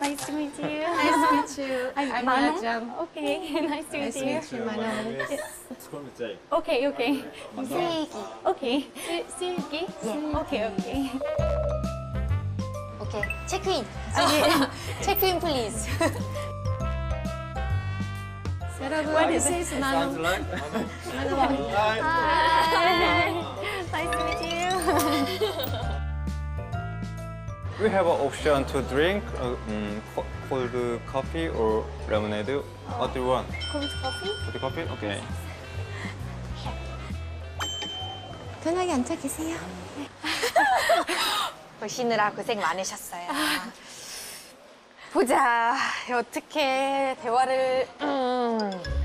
Nice to meet you. Nice to meet you. I'm I'm Mano. Rajam. Okay, nice to meet Nice to you. meet you, Mano. Call me Jay. Okay, okay. 슬기. Okay. 슬기? Okay, okay. 오케이. 체크인. 체크인 플리즈. 여러분, What this is is Mano. Sounds like. Nice to meet you. We have an option to drink uh, mm, co- cold coffee or lemonade. What do you want? Cold coffee? Cold coffee? Okay. 편하게 앉아 계세요. 보시느라 고생 많으셨어요. 보자. 어떻게 대화를. 음.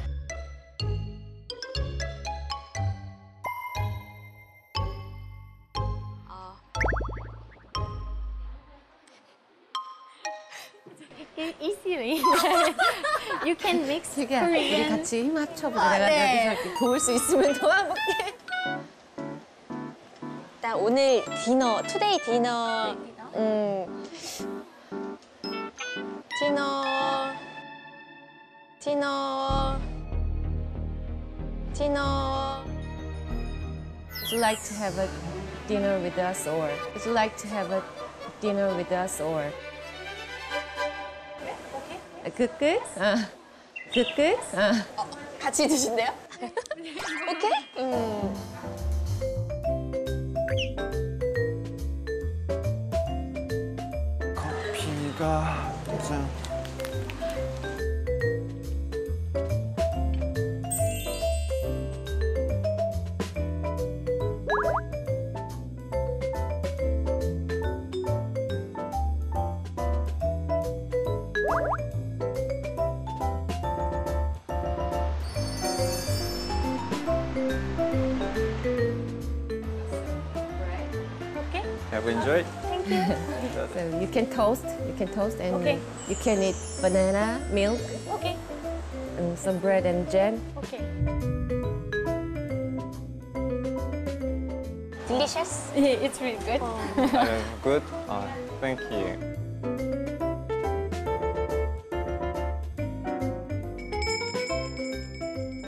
Easily. you can mix 슬기야, 우리 Korean. 같이 힘 합쳐보자. 내가 네. 여기서 이렇게 도울 수 있으면 도와볼게. 일단 오늘 dinner, today dinner. 음. Dinner. Dinner. Dinner. Would you like to have a dinner with us or would you like to have a dinner with us or 끝끝? 아, 끝끝? 아. 같이 드신대요? 오케이? 음. 커피가 짠. Have enjoyed. Thank you. so you can toast. You can toast and okay. you can eat banana, milk. Okay. And some bread and jam. Okay. Delicious? Yeah, it's really good. Oh. uh, good? Oh, thank you.